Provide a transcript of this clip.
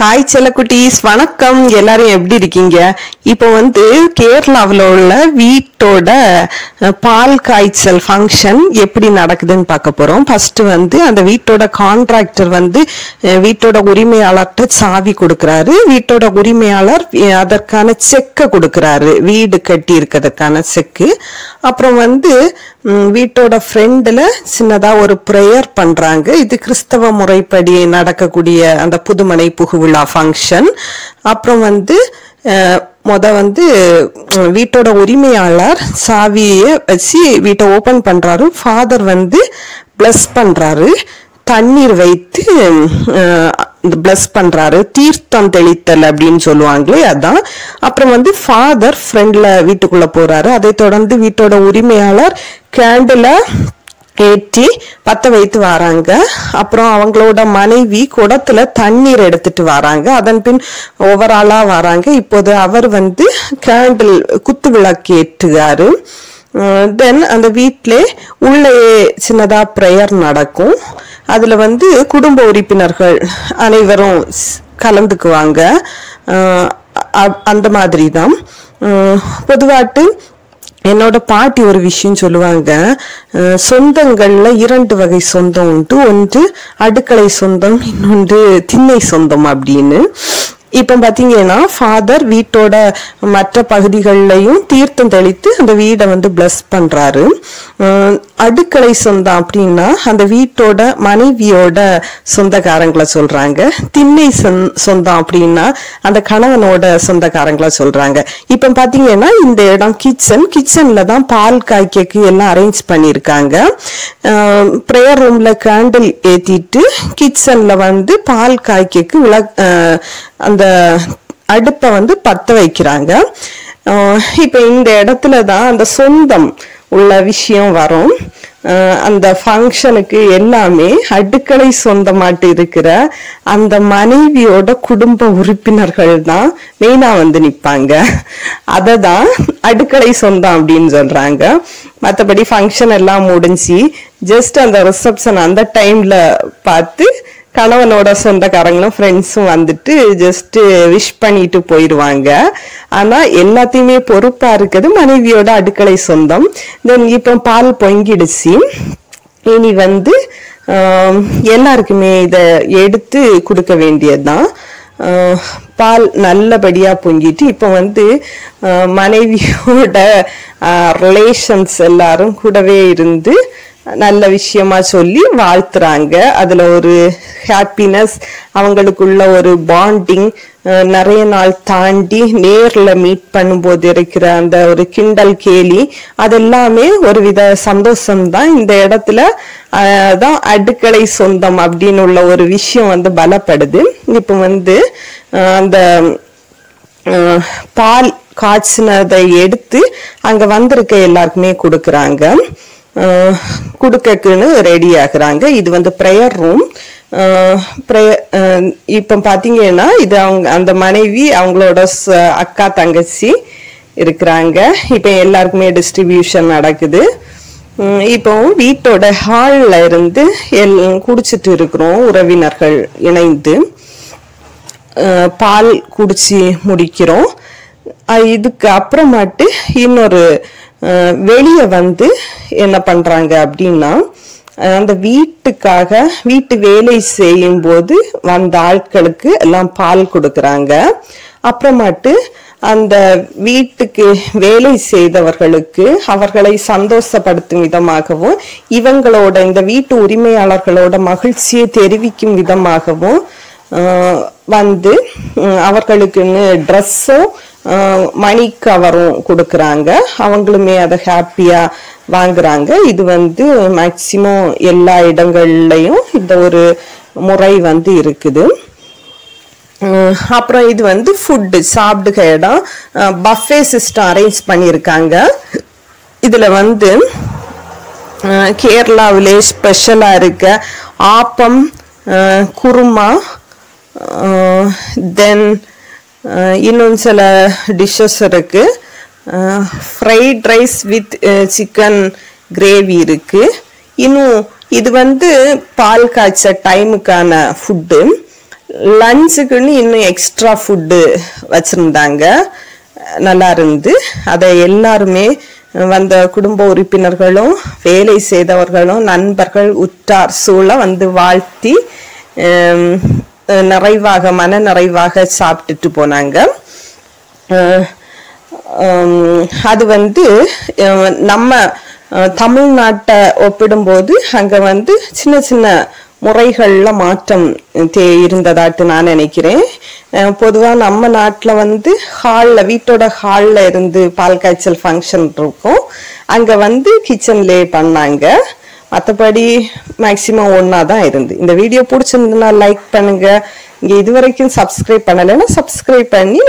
Hi செல்லக்குட்டீஸ். வணக்கம். எல்லாரும் எப்படி இருக்கீங்க? இப்போ வந்து கேரளாவில் உள்ள வீட்டோட பால் காய்ச்சல் ஃபங்க்ஷன் எப்படி நடக்குதுன்னு பார்க்க போகிறோம் ஃபஸ்ட்டு வந்து அந்த வீட்டோட கான்ட்ராக்டர் வந்து வீட்டோட உரிமையாளர்கிட்ட சாவி கொடுக்குறாரு. வீட்டோட உரிமையாளர் அதற்கான செக்கை கொடுக்குறாரு. வீடு கட்டி இருக்கிறதுக்கான செக்கு. அப்புறம் வந்து வீட்டோட ஃப்ரெண்டில் சின்னதாக ஒரு ப்ரேயர் பண்ணுறாங்க இது கிறிஸ்தவ முறைப்படி நடக்கக்கூடிய அந்த புதுமனை புகுவிழா ஃபங்க்ஷன் அப்புறம் வந்து மொதல் மொத வந்து வீட்டோட உரிமையாளர் சாவியை வச்சு வீட்டை ஓப்பன் பண்றாரு. ஃபாதர் வந்து ப்ளஸ் பண்றாரு. தண்ணீர் வைத்து பிளஸ் பண்ணுறாரு தீர்த்தம் தெளித்தல் அப்படின்னு சொல்லுவாங்களே அதான். அப்புறம் வந்து ஃபாதர் ஃப்ரெண்டில் வீட்டுக்குள்ளே போகிறாரு அதை தொடர்ந்து வீட்டோட உரிமையாளர் கேண்டில் ஏற்றி பற்ற வைத்து வராங்க. அப்புறம் அவங்களோட மனைவி குடத்துல தண்ணீர் எடுத்துட்டு வராங்க. அதன் பின் ஓவராலா வராங்க. இப்போது அவர் வந்து கேண்டில் குத்து விளக்கு ஏற்றுகிறாரு. தென் அந்த வீட்டிலே உள்ளே சின்னதா ப்ரேயர் நடக்கும். அதுல வந்து குடும்ப உறுப்பினர்கள் அனைவரும் கலந்துக்குவாங்க. அந்த மாதிரி தான் பொதுவாட்டு என்னோட பாட்டி ஒரு விஷயம் சொல்லுவாங்க. சொந்தங்கள்ல இரண்டு வகை சொந்தம் உண்டு. ஒன்று அடுக்களை சொந்தம் இன்னொன்று திண்ணை சொந்தம் அப்படின்னு. இப்போ பார்த்தீங்கன்னா ஃபாதர் வீட்டோட மற்ற பகுதிகள்லையும் தீர்த்தம் தெளித்து அந்த வீடை வந்து பிளஸ் பண்ணுறாரு அடுக்கலை அடுக்களை சொந்தம் அப்படின்னா அந்த வீட்டோட மனைவியோட சொந்தக்காரங்களை சொல்றாங்க. திண்ணை சொந்- சொந்தம் அப்படின்னா அந்த கணவனோட சொந்தக்காரங்களை சொல்றாங்க. இப்போ பாத்தீங்கன்னா இந்த இடம் கிச்சன் கிச்சன்ல தான் பால் காய்க்கக்கு எல்லாம் அரேஞ்ச் பண்ணியிருக்காங்க. ப்ரேயர் ரூம்ல கேண்டில் ஏத்திட்டு கிச்சன்ல வந்து பால் காய்க்கக்கு விள அந்த அடுப்பை வந்து பத்த வைக்கிறாங்க. இப்போ இந்த இடத்துல தான் அந்த சொந்தம் உள்ள விஷயம் வரும். அந்த ஃபங்க்ஷனுக்கு எல்லாமே அடுக்களை சொந்தமாட்டு இருக்கிற அந்த மனைவியோட குடும்ப உறுப்பினர்கள் தான் மெயினாக வந்து நிற்பாங்க அதை தான் அடுக்களை சொந்தம் அப்படின்னு சொல்கிறாங்க மற்றபடி ஃபங்க்ஷன் எல்லாம் முடிஞ்சு ஜஸ்ட் அந்த ரிசப்ஷன் அந்த டைமில் பார்த்து கணவனோட சொந்தக்காரங்களும் ஃப்ரெண்ட்ஸும் வந்துட்டு ஜஸ்ட் விஷ் பண்ணிட்டு போயிடுவாங்க ஆனா எல்லாத்தையுமே பொறுப்பா இருக்குது மனைவியோட அடுக்களை சொந்தம். தென் இப்போ பால் பொங்கிடுச்சு. இனி வந்து எல்லாருக்குமே இதை எடுத்து கொடுக்க வேண்டியதுதான். பால் நல்லபடியாக பொங்கிட்டு இப்போ வந்து மனைவியோட ரிலேஷன்ஸ் எல்லாரும் கூடவே இருந்து நல்ல விஷயமா சொல்லி வாழ்த்துறாங்க. அதுல ஒரு ஹாப்பினஸ் அவங்களுக்குள்ள ஒரு பாண்டிங் நிறைய நாள் தாண்டி நேர்ல மீட் பண்ணும்போது இருக்கிற அந்த ஒரு கிண்டல் கேலி அதெல்லாமே ஒரு வித சந்தோஷம் தான் இந்த இடத்துல தான் அடுக்களை சொந்தம் அப்படின்னு உள்ள ஒரு விஷயம் வந்து பலப்படுது. இப்போ வந்து அந்த பால் காய்ச்சினதை எடுத்து அங்க வந்திருக்க எல்லாருக்குமே கொடுக்குறாங்க. கொடுக்கக்குன்னு ரெடி ஆகுறாங்க. இது வந்து ப்ரேயர் ரூம் இப்போ பார்த்தீங்கன்னா இது அவங்க அந்த மனைவி அவங்களோட ச- அக்கா தங்கச்சி இருக்கிறாங்க. இப்போ எல்லாருக்குமே டிஸ்ட்ரிபியூஷன் நடக்குது. இப்போ வீட்டோட ஹாலில் இருந்து எல் குடிச்சிட்டு இருக்கிறோம் உறவினர்கள் இணைந்து. பால் குடிச்சு முடிக்கிறோம். இதுக்கு அப்புறமாட்டு இன்னொரு வெளியே வந்து என்ன பண்ணுறாங்க அப்படின்னா அந்த வீட்டுக்காக வீட்டு வேலை செய்யும் போது வந்த ஆட்களுக்கு எல்லாம் பால் கொடுக்குறாங்க. அப்புறமாட்டு அந்த வீட்டுக்கு வேலை செய்தவர்களுக்கு அவர்களை சந்தோஷப்படுத்தும் விதமாகவும் இவங்களோட இந்த வீட்டு உரிமையாளர்களோட மகிழ்ச்சியை தெரிவிக்கும் விதமாகவும் வந்து அவர்களுக்குன்னு ட்ரெஸ்ஸும் மணி கவரும் கொடுக்குறாங்க. அவங்களுமே அதை ஹாப்பியாக வாங்குறாங்க. இது வந்து மேக்சிமம் எல்லா இடங்கள்லையும் இந்த ஒரு முறை வந்து இருக்குது. அப்புறம் இது வந்து ஃபுட்டு சாப்பிடுக இடம். பஃபே சிஸ்டம் அரேஞ்ச் பண்ணியிருக்காங்க. இதில் வந்து கேரளாவிலே ஸ்பெஷலாக இருக்க ஆப்பம் குருமா தென் இன்னும் சில டிஷ்ஷஸ் இருக்குது fried rice with chicken gravy இருக்குது இன்னும் இது வந்து பால் காய்ச்ச டைமுக்கான ஃபுட்டு லஞ்சுக்குன்னு இன்னும் எக்ஸ்ட்ரா ஃபுட்டு வச்சுருந்தாங்க. நல்லா இருந்து. அதை எல்லாருமே வந்த குடும்ப உறுப்பினர்களும் வேலை செய்தவர்களும் நண்பர்கள் உற்றார் சூழ வந்து வாழ்த்தி நிறைவாக மன நிறைவாக சாப்பிட்டுட்டு போனாங்க. அது வந்து நம்ம தமிழ்நாட்டை ஒப்பிடும்போது அங்கே வந்து சின்ன சின்ன முறைகளில் மாற்றம் தே இருந்ததாட்டு நான் நினைக்கிறேன். பொதுவாக நம்ம நாட்டில் வந்து ஹாலில் வீட்டோட ஹாலில் இருந்து பால் காய்ச்சல் ஃபங்க்ஷன் இருக்கும். அங்கே வந்து கிச்சன்லே பண்ணாங்க. மற்றபடி மேக்சிமம் ஒன்றா தான் இருந்து. இந்த வீடியோ பிடிச்சிருந்ததுன்னா லைக் பண்ணுங்க. இங்கே இது வரைக்கும் சப்ஸ்கிரைப் பண்ணலைன்னா சப்ஸ்கிரைப் பண்ணி